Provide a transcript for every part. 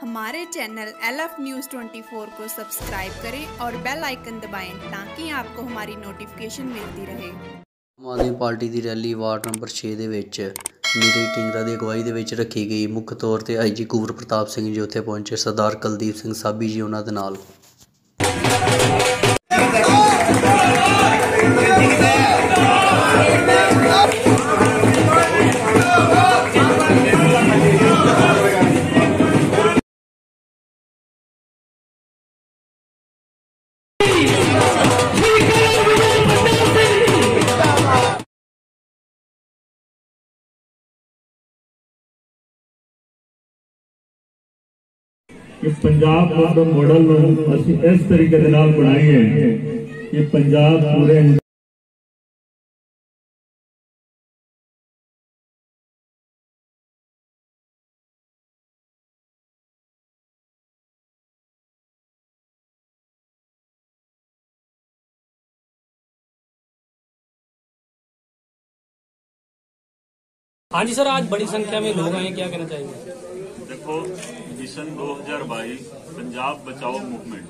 हमारे channel L F news 24 को subscribe करें और बेल आइकन दबाएं ताकि आपको हमारी नोटिफिकेशन मिलती रहे ਆਮ ਆਦਮੀ ਪਾਰਟੀ ਦੀ ਰੈਲੀ ਵਾਰਡ ਨੰਬਰ 6 ਦੇ ਵਿੱਚ ਨੀਰਜ ਢਿੰਗਰਾ ਦੀ ਅਗਵਾਈ ਦੇ ਵਿੱਚ ਰੱਖੀ ਗਈ ਮੁੱਖ ਤੌਰ ਤੇ ਆਈਜੀ ਕੁਵਰ ਪ੍ਰਤਾਪ ਸਿੰਘ ਜੀ ਉੱਥੇ ਪਹੁੰਚੇ ਸਰਦਾਰ ਕੁਲਦੀਪ ਸਿੰਘ ਸਾਬੀ ਜੀ ਉਹਨਾਂ ਦੇ ਨਾਲ ਕਿ ਪੰਜਾਬ ਦਾ ਮਾਡਲ ਨੂੰ ਅਸੀਂ ਇਸ ਤਰੀਕੇ ਦੇ ਨਾਲ ਬਣਾਈਏ ਕਿ ਪੰਜਾਬ ਪੂਰੇ हाँ जी सर आज बड़ी संख्या में लोग आए हैं क्या कहना चाहेंगे ਦੇਖੋ ਮਿਸ਼ਨ 2022 ਪੰਜਾਬ ਬਚਾਓ ਮੂਵਮੈਂਟ।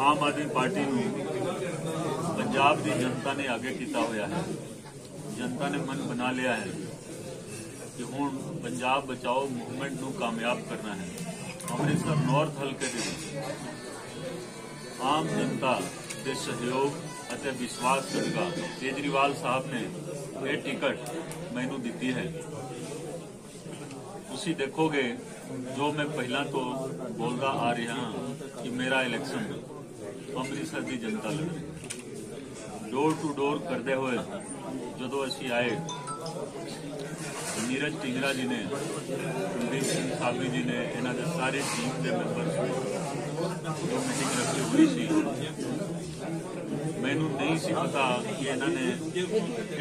ਆਮ ਆਦਮੀ ਪਾਰਟੀ ਨੂੰ ਪੰਜਾਬ ਦੀ ਜਨਤਾ ਨੇ ਅੱਗੇ ਕੀਤਾ ਹੋਇਆ ਹੈ। ਜਨਤਾ ਨੇ ਮਨ ਬਣਾ ਲਿਆ ਹੈ ਕਿ ਹੁਣ ਪੰਜਾਬ ਬਚਾਓ ਮੂਵਮੈਂਟ ਨੂੰ ਕਾਮਯਾਬ ਕਰਨਾ ਹੈ। ਅੰਮ੍ਰਿਤਸਰ ਨਾਰਥ ਹਲਕੇ ਦੇ ਵਿੱਚ ਆਮ ਜਨਤਾ ਦੇ ਸਹਿਯੋਗ ਅਤੇ ਵਿਸ਼ਵਾਸ ਸਦਕਾ ਕੇਜਰੀਵਾਲ ਸਾਹਿਬ ਨੇ ਇਹ ਟਿਕਟ ਮੈਨੂੰ ਦਿੱਤੀ ਹੈ। ਤੁਸੀਂ ਦੇਖੋਗੇ, ਜੋ ਮੈਂ ਪਹਿਲਾਂ ਤੋਂ ਬੋਲਦਾ ਆ ਰਿਹਾ ਹਾਂ, ਕਿ ਮੇਰਾ ਇਲੈਕਸ਼ਨ ਅੰਮ੍ਰਿਤਸਰ ਦੀ ਜਨਤਾ ਲੜੇ ਡੋਰ ਟੂ ਡੋਰ ਕਰਦੇ ਹੋਏ, ਜਦੋਂ ਅਸੀਂ ਆਏ, ਨੀਰਜ ਟਿੰਗਰਾ ਜੀ ਨੇ, ਕੁਲਦੀਪ ਸਿੰਘ ਸਾਬੀ ਜੀ ਨੇ, ਇਹਨਾਂ ਦੇ ਸਾਰੇ ਟੀਮ ਦੇ ਮੈਂਬਰ ਜੋ ਮੀਟਿੰਗ ਰੱਖੀ ਹੋਈ ਸੀ, ਮੈਨੂੰ ਨਹੀਂ ਸੀ ਪਤਾ ਕਿ ਇਹਨਾਂ ਨੇ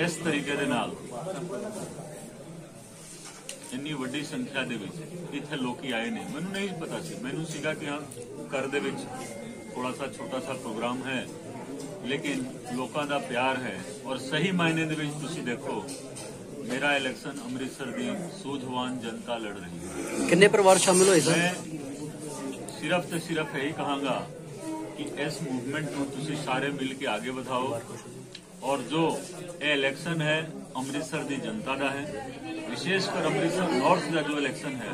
ਇਸ ਤਰੀਕੇ ਦੇ ਨਾਲ ਇੰਨੀ ਵੱਡੀ ਸੰਖਿਆ ਦੇ ਵਿੱਚ ਇੱਥੇ ਲੋਕੀ ਆਏ ਨੇ। ਮੈਨੂੰ ਨਹੀਂ ਪਤਾ ਸੀ। ਮੈਨੂੰ ਸੀਗਾ ਕਿ ਹਾਂ ਘਰ ਦੇ ਵਿੱਚ ਥੋੜਾ ਸਾ ਛੋਟਾ ਸਾ ਪ੍ਰੋਗਰਾਮ ਹੈ ਲੇਕਿਨ ਲੋਕਾਂ ਦਾ ਪਿਆਰ ਹੈ ਔਰ ਸਹੀ ਮਾਇਨੇ ਦੇ ਵਿੱਚ ਤੁਸੀਂ ਦੇਖੋ ਮੇਰਾ ਇਲੈਕਸ਼ਨ ਅੰਮ੍ਰਿਤਸਰ ਦੀ ਸੂਝਵਾਨ ਜਨਤਾ ਲੜ ਰਹੀ ਹੈ। ਕਿੰਨੇ ਪਰਿਵਾਰ ਸ਼ਾਮਿਲ ਹੋਏ ਸਰ ਸਿਰਫ ਤੇ ਸਿਰਫ ਇਹੀ ਕਹਾਂਗਾ ਕਿ ਇਸ ਮੂਵਮੈਂਟ ਨੂੰ ਤੁਸੀਂ ਸਾਰੇ ਮਿਲ ਕੇ ਅੱਗੇ ਵਧਾਓ। ਔਰ ਜੋ ਇਹ ਇਲੈਕਸ਼ਨ ਹੈ ਅੰਮ੍ਰਿਤਸਰ ਦੀ ਜਨਤਾ ਦਾ ਹੈ ਵਿਸ਼ੇਸ਼ ਕਰ ਅੰਮ੍ਰਿਤਸਰ ਨਾਰਥ ਦਾ ਜੋ ਇਲੈਕਸ਼ਨ ਹੈ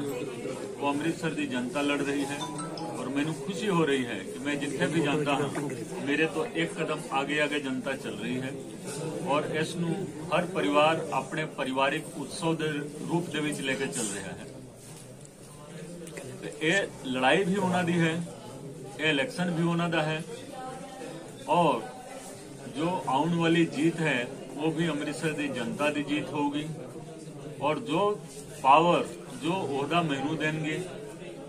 ਉਹ ਅੰਮ੍ਰਿਤਸਰ ਦੀ ਜਨਤਾ ਲੜ ਰਹੀ ਹੈ ਔਰ ਮੈਨੂੰ ਖੁਸ਼ੀ ਹੋ ਰਹੀ ਹੈ ਕਿ ਮੈਂ ਜਿੱਥੇ ਵੀ ਜਾਂਦਾ ਹਾਂ ਮੇਰੇ ਤੋਂ ਇੱਕ ਕਦਮ ਆਗੇ ਆਗੇ ਜਨਤਾ ਚੱਲ ਰਹੀ ਹੈ ਔਰ ਇਸ ਨੂੰ ਹਰ ਪਰਿਵਾਰ ਆਪਣੇ ਪਰਿਵਾਰਿਕ ਉਤਸਵ ਦੇ ਰੂਪ ਦੇ ਵਿੱਚ ਲੈ ਕੇ ਚੱਲ ਰਿਹਾ ਹੈ ਤੇ ਇਹ ਲੜਾਈ ਵੀ ਉਹਨਾਂ ਦੀ ਹੈ ਇਹ ਇਲੈਕਸ਼ਨ ਵੀ ਉਹਨਾਂ ਦਾ ਹੈ ਔਰ ਜੋ ਆਉਣ ਵਾਲੀ ਜੀਤ ਹੈ ਉਹ ਵੀ ਅੰਮ੍ਰਿਤਸਰ ਦੀ ਜਨਤਾ ਦੀ ਜੀਤ ਹੋਊਗੀ ਔਰ ਜੋ ਪਾਵਰ ਜੋ ਅਹੁਦਾ ਮੈਨੂੰ ਦੇਣਗੇ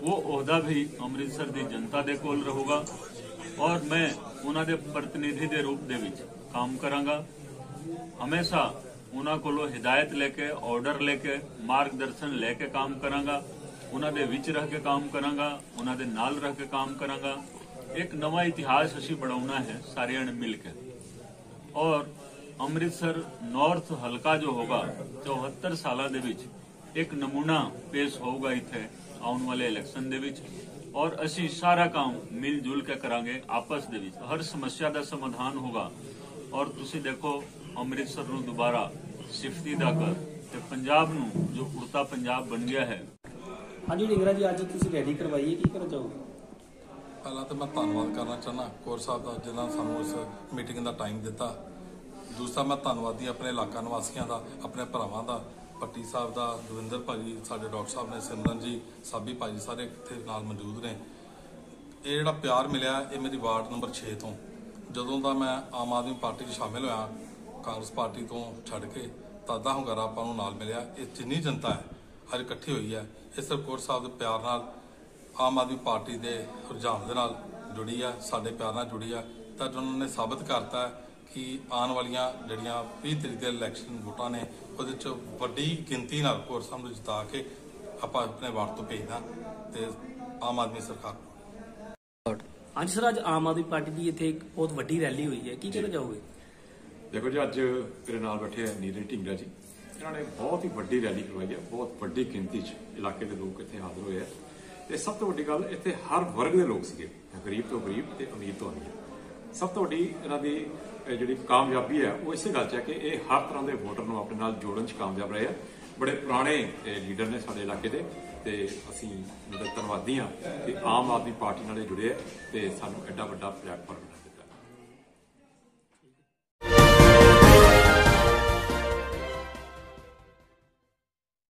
ਉਹ ਅਹੁਦਾ ਵੀ ਅੰਮ੍ਰਿਤਸਰ ਦੀ ਜਨਤਾ ਦੇ ਕੋਲ ਰਹੂਗਾ ਔਰ ਮੈਂ ਉਹਨਾਂ ਦੇ ਪ੍ਰਤੀਨਿਧੀ ਦੇ ਰੂਪ ਦੇ ਵਿੱਚ ਕੰਮ ਕਰਾਂਗਾ ਹਮੇਸ਼ਾ ਉਹਨਾਂ ਕੋਲੋਂ ਹਦਾਇਤ ਲੈ ਕੇ ਆਰਡਰ ਲੈ ਕੇ ਮਾਰਗਦਰਸ਼ਨ ਲੈ ਕੇ ਕੰਮ ਕਰਾਂਗਾ ਉਹਨਾਂ ਦੇ ਵਿੱਚ ਰਹਿ ਕੇ ਕੰਮ ਕਰਾਂਗਾ ਉਹਨਾਂ ਦੇ ਨਾਲ ਰਹਿ ਕੇ ਕੰਮ ਕਰਾਂਗਾ ਇੱਕ ਨਵਾਂ ਇਤਿਹਾਸ ਅਸੀਂ ਬਣਾਉਣਾ ਹੈ ਸਾਰਿਆਂ ਨੇ ਮਿਲ ਕੇ ਔਰ ਅੰਮ੍ਰਿਤਸਰ ਨਾਰਥ ਹਲਕਾ ਜੋ ਹੋਗਾ 74 ਸਾਲਾਂ ਦੇ ਵਿੱਚ ਇੱਕ ਨਮੂਨਾ ਪੇਸ਼ ਹੋਊਗਾ ਇੱਥੇ ਆਉਣ ਵਾਲੇ ਇਲੈਕਸ਼ਨ ਦੇ ਵਿੱਚ। ਔਰ ਅਸੀਂ ਸਾਰਾ ਕੰਮ ਮਿਲ ਜੁਲ ਕੇ ਕਰਾਂਗੇ ਆਪਸ ਦੇ ਵਿੱਚ। ਹਰ ਸਮੱਸਿਆ ਦਾ ਸਮਾਧਾਨ ਹੋਗਾ ਔਰ ਤੁਸੀਂ ਦੇਖੋ, ਅੰਮ੍ਰਿਤਸਰ ਨੂੰ ਦੁਬਾਰਾ ਸਿਫਤੀ ਦਾ ਕਰ ਤੇ ਪੰਜਾਬ ਨੂੰ ਜੋ ਉੜਤਾ ਪੰਜਾਬ ਬਣ ਗਿਆ ਹੈ। ਹਾਂਜੀ ਡਿੰਗਰਾ ਜੀ, ਅੱਜ ਤੁਸੀਂ ਰੈਡੀ ਕਰਵਾਈ ਕੀ ਕਰਨਾ ਚਾਹੋਗੇ? ਪਹਿਲਾਂ ਤਾਂ ਮੈਂ ਧੰਨਵਾਦ ਕਰਨਾ ਚਾਹੁੰਦਾ ਕੋਰ ਸਾਹਿਬ ਦਾ ਜਿਨ੍ਹਾਂ ਸਾਨੂੰ ਇਸ ਮੀਟਿੰਗ ਦਾ ਟਾਈਮ ਦਿੱਤਾ। ਦੂਸਰਾ ਮੈਂ ਧੰਨਵਾਦੀ ਆਪਣੇ ਇਲਾਕਾ ਨਿਵਾਸੀਆਂ ਦਾ, ਆਪਣੇ ਭਰਾਵਾਂ ਦਾ ਪੱਟੀ ਸਾਹਿਬ ਦਾ, ਦਵਿੰਦਰ ਭਾਜੀ, ਸਾਡੇ ਡਾਕਟਰ ਸਾਹਿਬ ਨੇ, ਸਿਮਰਨ ਜੀ, ਸਾਬੀ ਭਾਜੀ ਸਾਰੇ ਇੱਥੇ ਨਾਲ ਮੌਜੂਦ ਨੇ। ਇਹ ਜਿਹੜਾ ਪਿਆਰ ਮਿਲਿਆ, ਇਹ ਮੇਰੀ ਵਾਰਡ ਨੰਬਰ 6 ਤੋਂ। ਜਦੋਂ ਦਾ ਮੈਂ ਆਮ ਆਦਮੀ ਪਾਰਟੀ 'ਚ ਸ਼ਾਮਿਲ ਹੋਇਆ, ਕਾਂਗਰਸ ਪਾਰਟੀ ਤੋਂ ਛੱਡ ਕੇ, ਤਾਦਾ ਹੁੰਗਾਰਾ ਆਪਾਂ ਨੂੰ ਨਾਲ ਮਿਲਿਆ। ਇਹ ਜਿੰਨੀ ਜਨਤਾ ਹੈ ਅੱਜ ਇਕੱਠੀ ਹੋਈ ਹੈ। ਇਹ ਸਿਰਫ ਕੋਰ ਸਾਹਿਬ ਦੇ ਪਿਆਰ ਨਾਲ ਆਮ ਆਦਮੀ ਪਾਰਟੀ ਦੇ ਰੁਝਾਨ ਦੇ ਨਾਲ ਜੁੜੀ ਆ ਸਾਡੇ ਪਿਆਰ ਨਾਲ ਜੁੜੀ ਆ। ਤਾਂ ਉਹਨਾਂ ਨੇ ਸਾਬਤ ਕਰਤਾ ਹੈ ਕਿ ਆਉਣ ਵਾਲੀਆਂ ਜਿਹੜੀਆਂ 20 ਤਰੀਕ ਦੇ ਇਲੈਕਸ਼ਨ ਵੋਟਾਂ ਨੇ ਉਹਦੇ ਚ ਵੱਡੀ ਗਿਣਤੀ ਨਾਲ ਕੋਰ ਸਾਹਿਬ ਨੂੰ ਜਿਤਾ ਕੇ ਆਪਾਂ ਆਪਣੇ ਵਾਰਡ ਤੋਂ ਭੇਜਦਾ ਤੇ ਆਮ ਆਦਮੀ ਸਰਕਾਰ ਨੂੰ ਹਾਂਜੀ ਸਰ ਅੱਜ ਆਮ ਆਦਮੀ ਪਾਰਟੀ ਦੀ ਇੱਥੇ ਇੱਕ ਬਹੁਤ ਵੱਡੀ ਰੈਲੀ ਹੋਈ ਹੈ। ਕੀ ਕਹਿਣਾ ਚਾਹੋਗੇ? ਦੇਖੋ ਜੀ ਅੱਜ ਮੇਰੇ ਨਾਲ ਬੈਠੇ ਆ ਨੀਰਜ ਢਿੰਗਰਾ ਜੀ। ਇਹਨਾਂ ਨੇ ਬਹੁਤ ਹੀ ਵੱਡੀ ਰੈਲੀ ਕਰਵਾਈ ਹੈ ਬਹੁਤ ਵੱਡੀ ਗਿਣਤੀ 'ਚ ਇਲਾਕੇ ਦੇ ਲੋਕ ਇੱਥੇ ਹਾਜ਼ਰ ਹੋਏ ਆ। ਤੇ ਸਭ ਤੋਂ ਵੱਡੀ ਗੱਲ ਇੱਥੇ ਹਰ ਵਰਗ ਦੇ ਲੋਕ ਸੀਗੇ। ਗਰੀਬ ਤੋਂ ਗਰੀਬ ਤੇ ਅਮੀਰ ਤੋਂ ਅਮੀਰ। ਸਭ ਤੋਂ ਵੱਡੀ ਇਹਨਾਂ ਦੀ ਜਿਹੜੀ ਕਾਮਯਾਬੀ ਹੈ, ਉਹ ਇਸੇ ਗੱਲ 'ਚ ਹੈ ਕਿ ਇਹ ਹਰ ਤਰ੍ਹਾਂ ਦੇ ਵੋਟਰ ਨੂੰ ਆਪਣੇ ਨਾਲ ਜੋੜਨ 'ਚ ਕਾਮਯਾਬ ਰਹੇ ਆ। ਬੜੇ ਪੁਰਾਣੇ ਲੀਡਰ ਨੇ ਸਾਡੇ ਇਲਾਕੇ ਦੇ ਤੇ ਅਸੀਂ ਮਤਲਬ ਧੰਨਵਾਦੀ ਹਾਂ ਕਿ ਆਮ ਆਦਮੀ ਪਾਰਟੀ ਨਾਲ ਇਹ ਜੁੜੇ ਆ ਤੇ ਸਾਨੂੰ ਐਡਾ ਵੱਡਾ ਪਲੇਟਫਾਰਮ